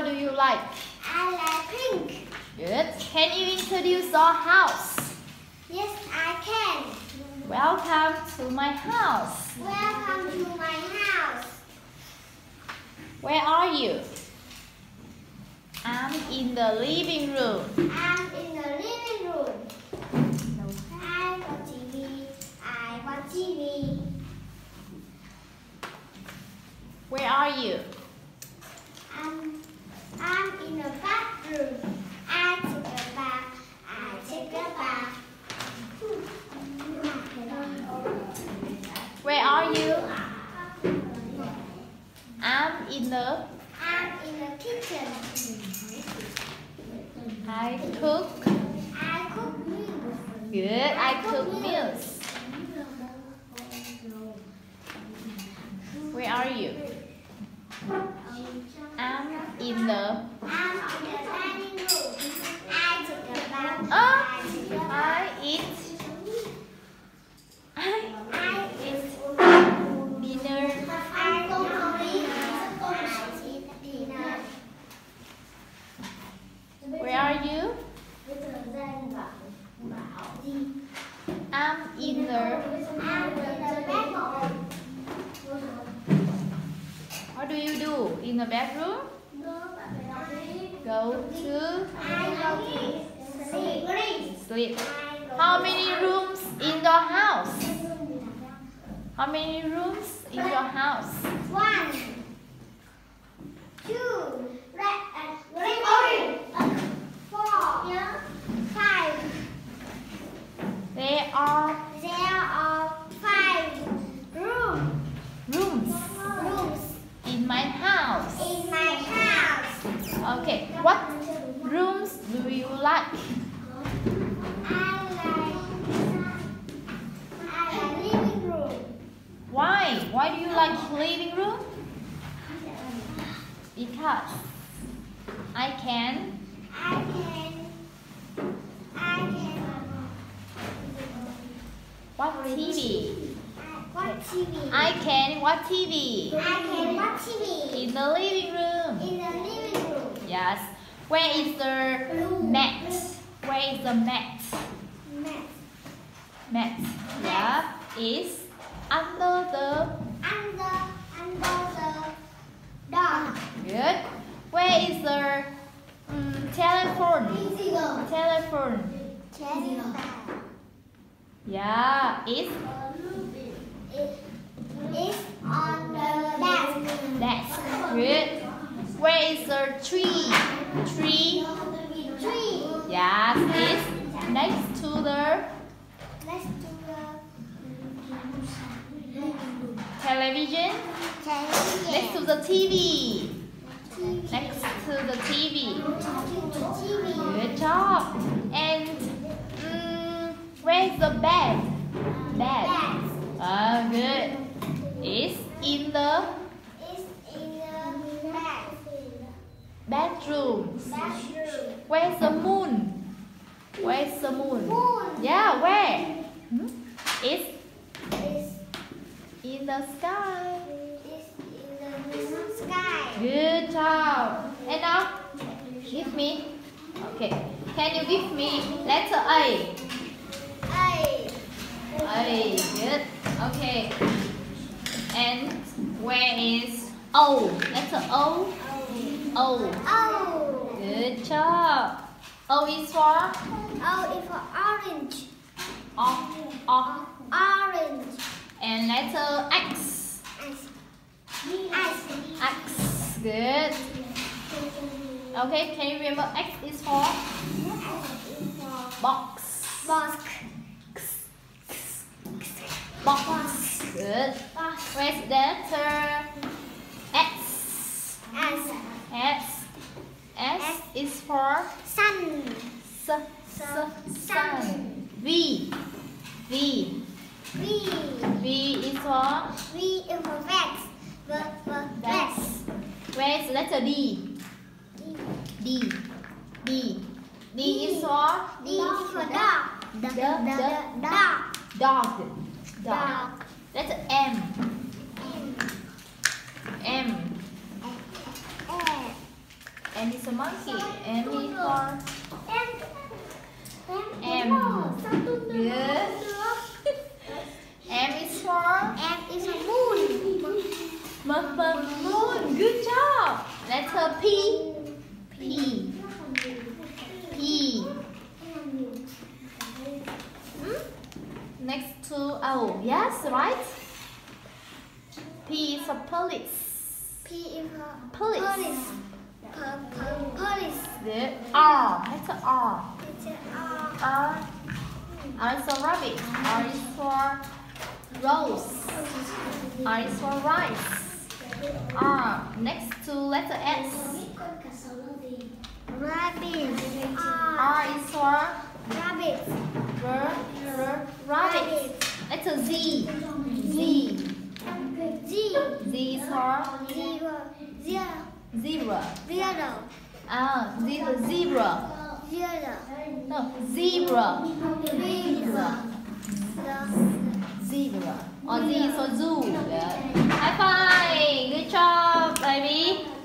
Color do you like? I like pink. Good. Can you introduce our house? Yes, I can. Welcome to my house. Welcome to my house. Where are you? I'm in the living room. I'm in the living room. I watch TV. I watch TV. Where are you? In the bathroom. I take a bath. I take a bath. Where are you? I'm in the I'm in the kitchen. I cook. I cook meals. Good. I cook meals. Where are you? I'm in the I'm in the dining room. I take a bath. Oh, I. I eat I eat dinner. I go to eat. I eat dinner. Where are you? I'm in the I'm in the bedroom. What do you do in the bedroom? Go to I go to sleep. sleep. How many rooms in your house? How many rooms in your house? One, two, red, uh, red, orange, uh, four, five. There are There are five rooms. rooms Rooms in my house. in my house. Okay, what rooms do you like? I like, I like living room. Why? Why do you like living room? Because I can I can, I can watch TV. watch TV. I can watch TV I can watch TV in the living room. in the living room. Yes. Where is the mat? Where is the mat? Mat. Mat. Yeah. Is under the Under, under the door. good. Where is the mm, telephone? Telephone. Telephone. Yeah. It's It is on the desk. desk. Good. Where is the tree? Tree. Tree. Yes. It's next to the Let's do the television. television. Next to the TV. TV. Next to the TV. Good job. And mm, where's the bed? Bed. Ah, good. It's in the Is in the bed. bedroom. Bedroom. Where's the moon? Where's the moon? Moon. Yeah, where? Hmm? It's Is in the sky. is in the sky. Good job. And now, give me. Okay. Can you give me letter A? A. A. Good. Okay. And where is O? Letter O. O. O. Good job. O is for O is for orange. off, off. Orange. And letter X. X. Ice. X. Good. Okay, can you remember X is for box. Box. Box. Good. Where's the letter S? S. S. S is for Sun. s, s, sun. V. V. V. V is for V is for for vex. Where's letter? D. D. Is for D is for dog. the, The the dog. dog. Dog. Letter M. M. M. M is a monkey. M is for tôi đưa Good. M is for Em is a moon. M, M, moon. Good job. Letter P. P. P. Hmm? Next to oh yes right. P is for police. P is a Police. police. Po- po- Police. R. Letter R. R. R. R is for rabbit. R is for rose. R is for rice. R. Next to letter S. Rabbit. R. R is for Rabbit. r, r, rabbit. Letter Z. Z. Z. Z is for Zero. Zero. zebra. Zero. Ah, Z is zebra. Zero. No, zebra. Zero. Zebra. Or Z is for zoo. Good. High five. Good job, baby.